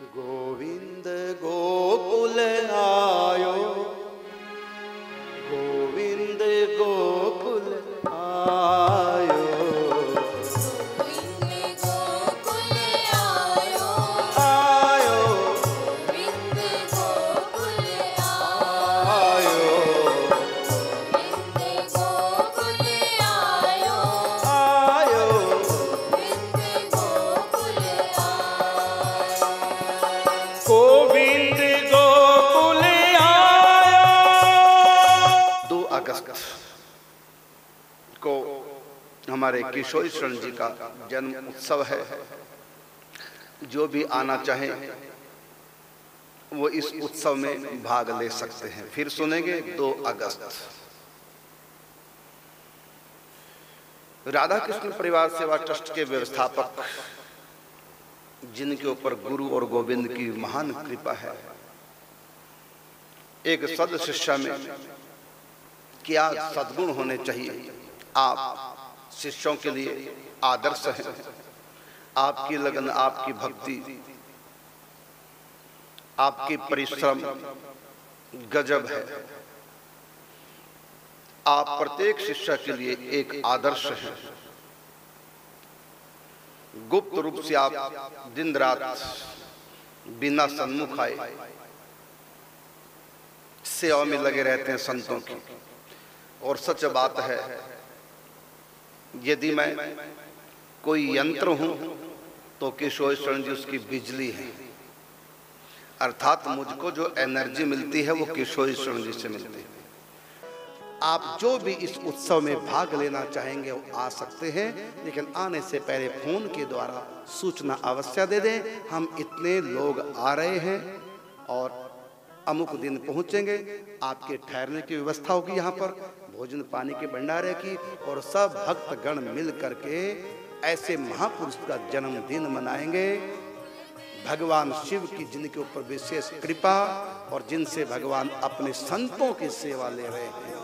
गोविंद अगस्त को हमारे किशोरी शरण जी का जन्म उत्सव है। जो भी आना चाहे, वो इस उत्सव में भाग ले सकते हैं। फिर सुनेंगे दो अगस्त। राधा कृष्ण परिवार सेवा ट्रस्ट के व्यवस्थापक, जिनके ऊपर गुरु और गोविंद की महान कृपा है, एक सद शिष्या में क्या सद्गुण होने चाहिए। आप शिष्यों के लिए आदर्श हैं। आपकी लगन, आपकी भक्ति, आपकी परिश्रम गजब है। आप प्रत्येक शिष्य के लिए एक आदर्श हैं। गुप्त रूप से आप दिन रात बिना सन्मुख आए। सेवा में लगे रहते हैं संतों की। और सच बात है, यदि मैं कोई यंत्र हूँ तो किशोर शरण जी, उसकी बिजली है। अर्थात मुझको जो एनर्जी मिलती है, वो किशोर शरण जी से मिलती है। आप जो भी इस उत्सव में भाग लेना चाहेंगे, वो आ सकते हैं, लेकिन आने से पहले फ़ोन के द्वारा सूचना अवश्य दे दें। हम इतने लोग आ रहे हैं और अमुक दिन पहुँचेंगे। आपके ठहरने की व्यवस्था होगी यहाँ पर। भोजन पानी के भंडारे की और सब भक्तगण मिल करके ऐसे महापुरुष का जन्मदिन मनाएँगे। भगवान शिव की जिनके ऊपर विशेष कृपा और जिनसे भगवान अपने संतों की सेवा ले रहे हैं